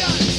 Yeah.